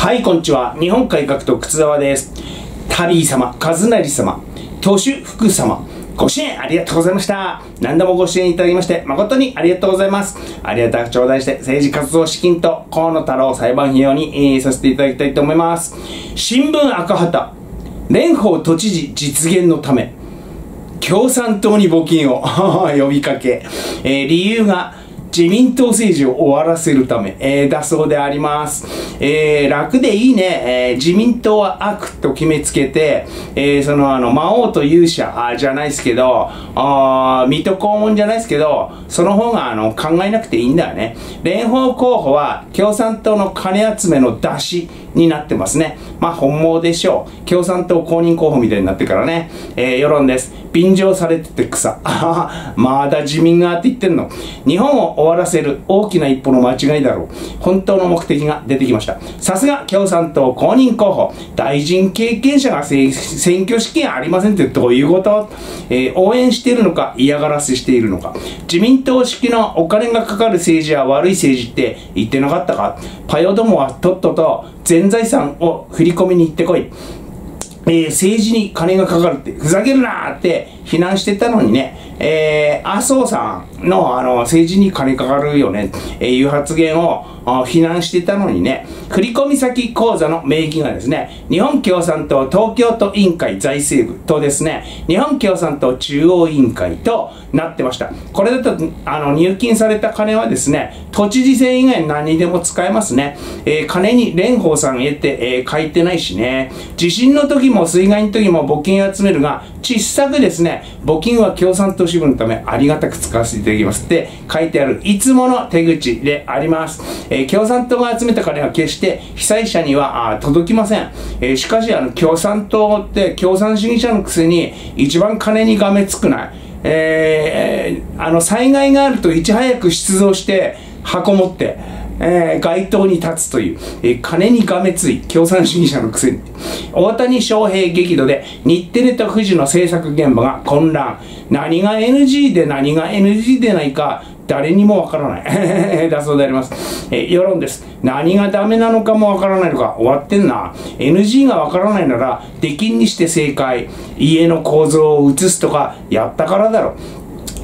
はい、こんにちは。日本改革と靴沢です。タビー様、カズナリ様、都主福様、ご支援ありがとうございました。何度もご支援いただきまして、誠にありがとうございます。ありがたく頂戴して、政治活動資金と河野太郎裁判費用に、えーさせていただきたいと思います。新聞赤旗、蓮舫都知事実現のため、共産党に募金を 呼びかけ、えー理由が自民党政治を終わらせるため、えーだそうであります。えー楽でいいね、えー自民党は悪と決めつけて、えそのあの、魔王と勇者あじゃないですけど、あー水戸黄門じゃないですけど、その方があの考えなくていいんだよね。蓮舫候補は共産党の金集めの出しになってますね。まあ本望でしょう。共産党公認候補みたいになってからね。えー世論です。便乗されてて草。あははまだ自民がって言ってんの。日本を終わらせる大きな一歩の間違いだろう。本当の目的が出てきました。さすが共産党公認候補。大臣経験者が選挙資金ありませんってどういうこと、えー応援しているのか嫌がらせしているのか。自民党式のお金がかかる政治は悪い政治って言ってなかったか？パヨどもはとっとと全財産を振り込みに行ってこい。えー政治に金がかかるって、ふざけるなーって非難してたのにね、えー麻生さんのあの政治に金かかるよね、えーいう発言をあ非難してたのにね、振込先口座の名義がですね、日本共産党東京都委員会財政部とですね、日本共産党中央委員会となってました。これだとあの入金された金はですね、都知事選以外何にでも使えますね。えー金に蓮舫さん得て、えー書いてないしね。地震の時も水害の時も募金集めるが、小さくですね、募金は共産党支部のためありがたく使わせていただきますって書いてある、いつもの手口であります。えー共産党が集めた金は決して被災者には届きません。えーしかし、あの、共産党って共産主義者のくせに一番金にがめつくない。えーあの、災害があるといち早く出動して箱持って、えー街頭に立つという、えー金にがめつい共産主義者のくせに大谷翔平激怒で日テレと富士の制作現場が混乱。何が NG で何が NG でないか誰にもわからない。だそうであります、えー世論です。何がダメなのかもわからないのか終わってんな。NG がわからないなら出禁にして正解。家の構造を映すとかやったからだろ。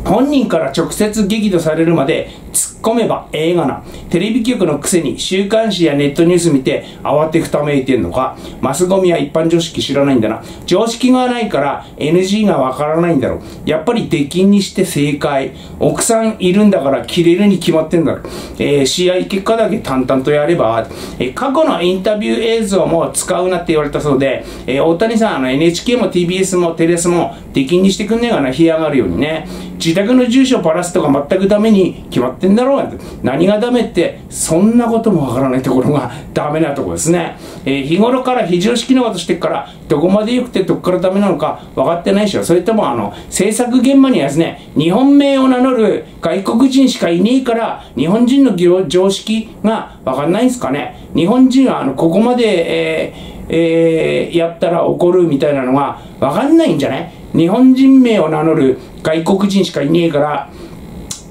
本人から直接激怒されるまで突っ込めば映画な。テレビ局のくせに週刊誌やネットニュース見て慌てふためいてんのか。マスゴミは一般常識知らないんだな。常識がないから NG がわからないんだろう。やっぱり出禁にして正解。奥さんいるんだから切れるに決まってんだろえー試合結果だけ淡々とやれば、えー過去のインタビュー映像も使うなって言われたそうで、えー大谷さんあの NHK も TBS もテレスも出禁にしてくんねえかな。干上がるようにね。自宅の住所をばらすとか全くダメに決まってんだろうがって。何がダメってそんなこともわからないところがダメなとこですね、えー日頃から非常識なことしてっからどこまで良くてどこからダメなのか分かってないでしょ。それともあの制作現場にはですね日本名を名乗る外国人しかいねえから日本人の常識が分かんないんですかね。日本人はあのここまで、えーえーやったら怒るみたいなのが分かんないんじゃない？日本人名を名乗る外国人しかいねえから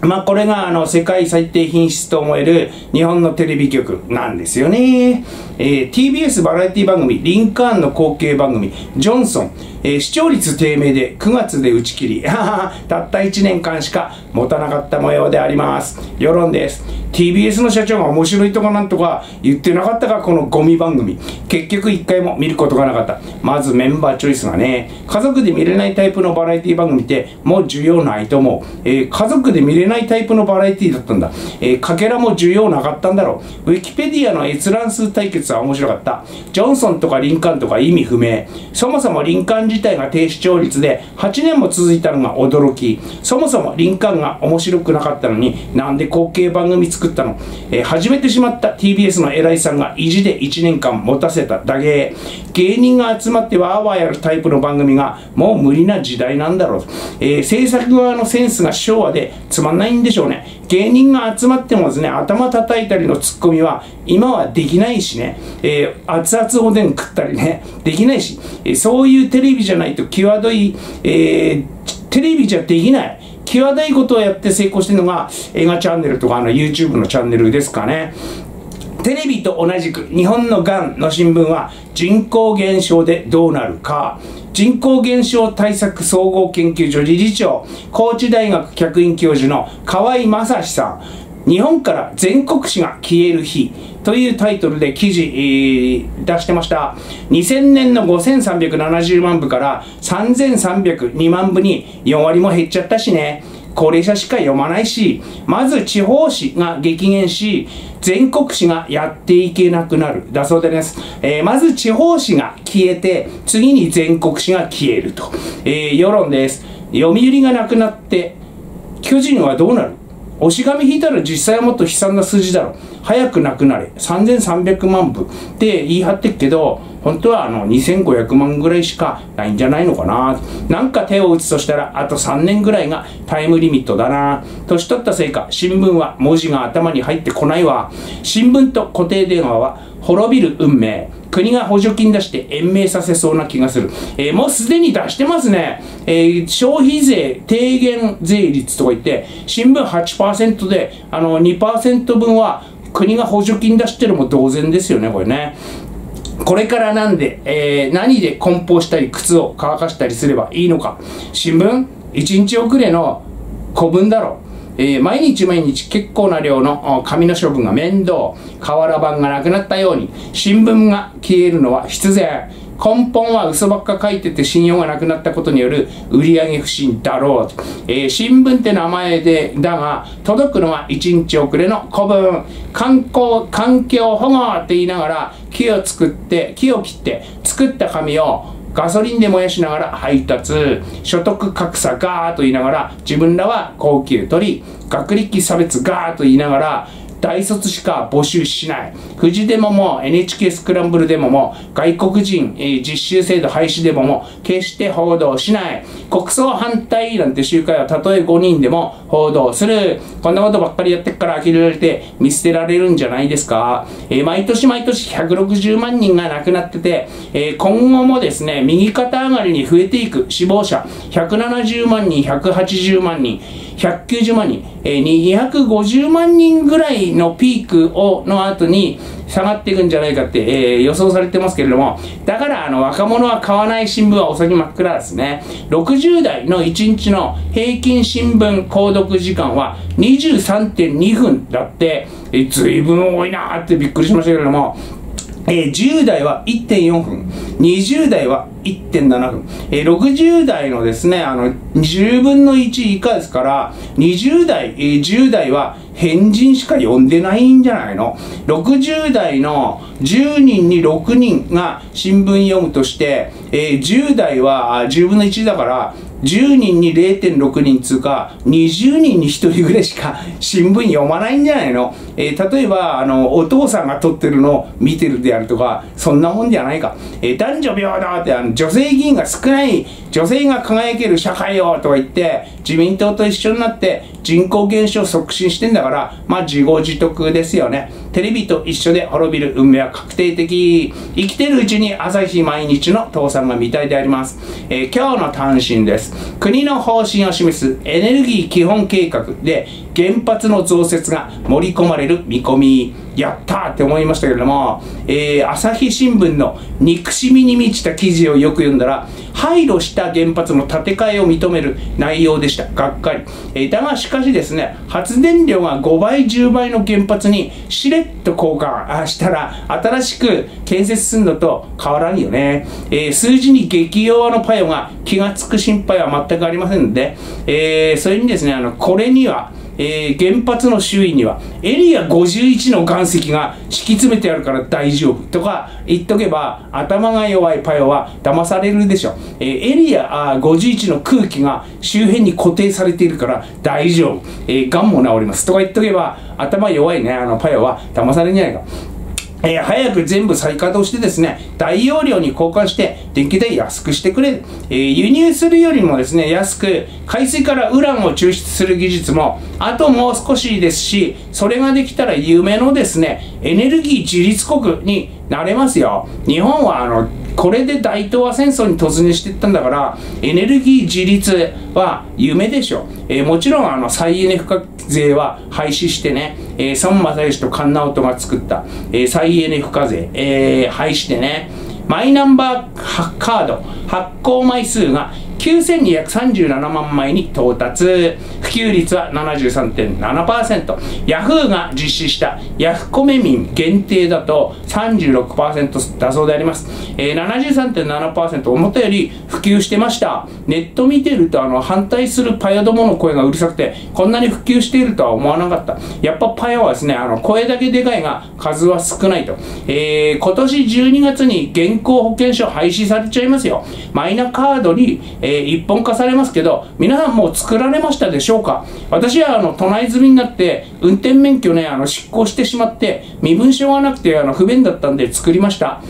まあこれがあの世界最低品質と思える日本のテレビ局なんですよね。えー TBS バラエティ番組、リンカーンの後継番組、ジョンソン、えー視聴率低迷で9月で打ち切り、たった1年間しか持たなかった模様であります。世論です。TBS の社長が面白いとかなんとか言ってなかったか、このゴミ番組。結局一回も見ることがなかった。まずメンバーチョイスがね、家族で見れないタイプのバラエティ番組ってもう需要ないと思う。えー家族で見れないタイプのバラエティだったんだ。えーかけらも需要なかったんだろう。ウィキペディアの閲覧数対決は面白かった。ジョンソンとかリンカーンとか意味不明。そもそもリンカーン自体が低視聴率で8年も続いたのが驚き。そもそもリンカーンが面白くなかったのになんで後継番組作ったの、えー始めてしまった TBS の偉いさんが意地で1年間持たせただけ。芸人が集まってわーわーやるタイプの番組がもう無理な時代なんだろう。えー制作側のセンスが昭和でつまんないんでしょうね。芸人が集まってもですね、頭叩いたりのツッコミは今はできないしね、えー熱々おでん食ったりね、できないし、えそういうテレビじゃないと際どい、えーテレビじゃできない。際どいことをやって成功してるのが映画チャンネルとかあの YouTube のチャンネルですかね。テレビと同じく日本のがんの新聞は人口減少でどうなるか。人口減少対策総合研究所理事長高知大学客員教授の河合正史さん日本から全国紙が消える。日というタイトルで記事、えー、出してました。2000年の5370万部から3302万部に4割も減っちゃったしね。高齢者しか読まないし、まず地方紙が激減し、全国紙がやっていけなくなる。だそうです。えー、まず地方紙が消えて、次に全国紙が消えると。えー、世論です。読売がなくなって、巨人はどうなる？押し紙引いたら実際はもっと悲惨な数字だろ。早くなくなれ。3300万部って言い張ってっけど、本当はあの2500万ぐらいしかないんじゃないのかな。なんか手を打つとしたら、あと3年ぐらいがタイムリミットだな。年取ったせいか、新聞は文字が頭に入ってこないわ。新聞と固定電話は滅びる運命。国が補助金出して延命させそうな気がする。えー、もうすでに出してますね。えー、消費税低減税率とか言って、新聞8%で、あの、2%分は国が補助金出してるも同然ですよね、これね。これからなんで、えー、何で梱包したり靴を乾かしたりすればいいのか。新聞 ?1 日遅れの古文だろう。えー、毎日毎日結構な量の紙の処分が面倒、瓦版がなくなったように、新聞が消えるのは必然。根本は嘘ばっか書いてて信用がなくなったことによる売上不振だろうと。えー、新聞って名前で、だが、届くのは1日遅れの古文。観光、環境保護って言いながら、木を作って、木を切って作った紙をガソリンで燃やしながら配達、所得格差ガーと言いながら、自分らは高級取り、学歴差別ガーと言いながら、大卒しか募集しない。富士デモも NHK スクランブルデモも外国人、えー、実習制度廃止デモも決して報道しない。国葬反対なんて集会はたとえ5人でも報道する。こんなことばっかりやってっから呆れられて見捨てられるんじゃないですか。えー、毎年毎年160万人が亡くなってて、えー、今後もですね、右肩上がりに増えていく死亡者170万人、180万人。190万人、えー、250万人ぐらいのピークをの後に下がっていくんじゃないかって、えー、予想されてますけれども、だからあの若者は買わない新聞はお先真っ暗ですね。60代の1日の平均新聞購読時間は23.2分だって、えー、随分多いなってびっくりしましたけれども、えー、10代は1.4分、20代は1.7分、えー、60代のですね、あの、10分の1以下ですから、20代、えー、10代は変人しか呼んでないんじゃないの ?60 代の10人に6人が新聞読むとして、えー、10代は10分の1だから、10人に0.6人つうか、20人に1人ぐらいしか新聞読まないんじゃないの？えー、例えば、あの、お父さんが撮ってるのを見てるであるとか、そんなもんじゃないか。えー、男女平等って、あの、女性議員が少ない、女性が輝ける社会をとか言って、自民党と一緒になって人口減少促進してんだから、まあ自業自得ですよね。テレビと一緒で滅びる運命は確定的。生きてるうちに朝日毎日の倒産が見たいであります。えー、今日の単身です。国の方針を示すエネルギー基本計画で原発の増設が盛り込まれる見込み。やったって思いましたけれども、えー、朝日新聞の憎しみに満ちた記事をよく読んだら、廃炉した原発の建て替えを認める内容でした。がっかり。えー、だがしかしですね、発電量が5倍、10倍の原発にしれっと交換したら、新しく建設するのと変わらんよね。えー、数字に激弱のパイオが気がつく心配は全くありませんので、え、それにですね、あの、これには、えー、原発の周囲にはエリア51の岩石が敷き詰めてあるから大丈夫とか言っとけば頭が弱いパヨは騙されるでしょ、えー、エリアあ51の空気が周辺に固定されているから大丈夫、えー、がんも治ります。とか言っとけば頭弱いねあのパヨは騙されるんじゃないかえー、早く全部再稼働してですね、大容量に交換して電気代安くしてくれる。えー、輸入するよりもですね、安く海水からウランを抽出する技術もあともう少しですし、それができたら夢のですね、エネルギー自立国になれますよ。日本はあの、これで大東亜戦争に突入していったんだから、エネルギー自立は夢でしょ。えー、もちろんあの、再エネ付加税は廃止してね、えー、孫正義と菅直人が作った、えー、再エネ付加税、えー、廃止してね、マイナンバーカード発行枚数が9237万枚に到達。普及率は73.7%ヤフーが実施したヤフコメ民限定だと36%だそうであります、えー、73.7%思ったより普及してました。ネット見てるとあの反対するパヤどもの声がうるさくてこんなに普及しているとは思わなかった。やっぱパヤはですねあの声だけでかいが数は少ないと、えー、今年12月に現行保険証廃止されちゃいますよ。マイナカードに、えー、一本化されますけど、皆さんもう作られましたでしょうか？私はあの、都内済みになって、運転免許ね、あの、執行してしまって、身分証がなくて、あの、不便だったんで作りました。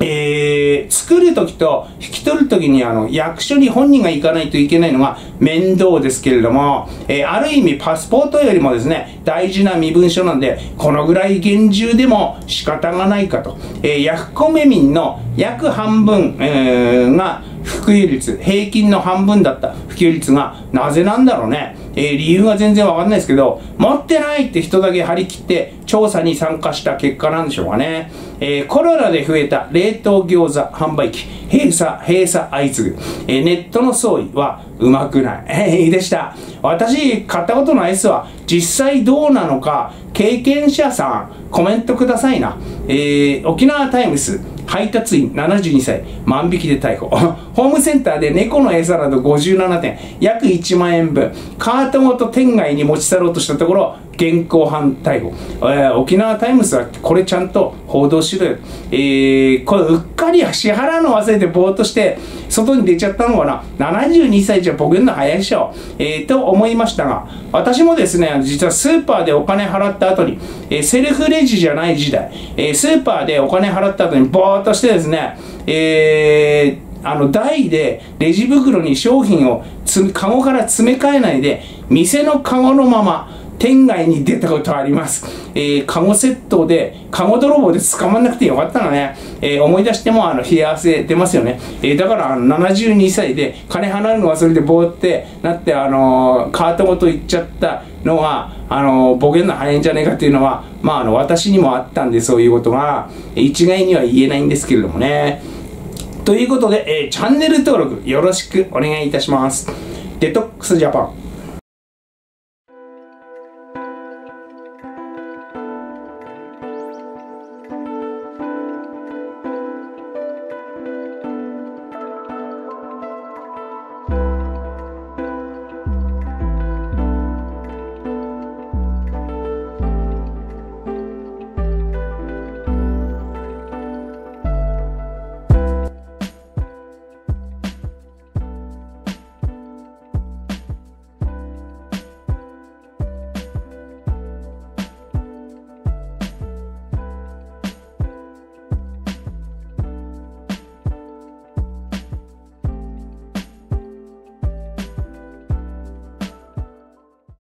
えー、作るときと引き取るときにあの役所に本人が行かないといけないのが面倒ですけれども、えー、ある意味パスポートよりもですね、大事な身分証なんで、このぐらい厳重でも仕方がないかと。えー、ヤフコメ民の約半分、えー、が普及率、平均の半分だった普及率がなぜなんだろうね。えー、理由が全然わかんないですけど、持ってないって人だけ張り切って調査に参加した結果なんでしょうかね。えー、コロナで増えた冷凍餃子販売機、閉鎖、閉鎖相次ぐ。えー、ネットの総意はうまくない。えー、でした。私、買ったことないっすわ。実際どうなのか、経験者さん、コメントくださいな。えー、沖縄タイムス、配達員72歳、万引きで逮捕。ホームセンターで猫の餌など57点、約1万円分、カートごと店外に持ち去ろうとしたところ、現行犯逮捕。えー、沖縄タイムズはこれちゃんと報道しろよ。えー、これうっかり支払うの忘れてぼーっとして、外に出ちゃったのかな。72歳じゃボケんの早いでしょ。えー、と思いましたが、私もですね、実はスーパーでお金払った後に、えー、セルフレジじゃない時代、えー、スーパーでお金払った後にぼーっとしてですね、えー、あの台でレジ袋に商品をつカゴから詰め替えないで店のカゴのまま店外に出たことあります。えー、カゴ窃盗で、カゴ泥棒で捕まんなくてよかったのね。えー、思い出しても、あの、冷や汗出ますよね。えー、だから、72歳で、金払うの忘れてぼーってなって、あのー、カートごと行っちゃったのは、あのー、ボケんの早いんじゃねえかっていうのは、まあ、あの、私にもあったんで、そういうことが、一概には言えないんですけれどもね。ということで、えー、チャンネル登録よろしくお願いいたします。デトックスジャパン。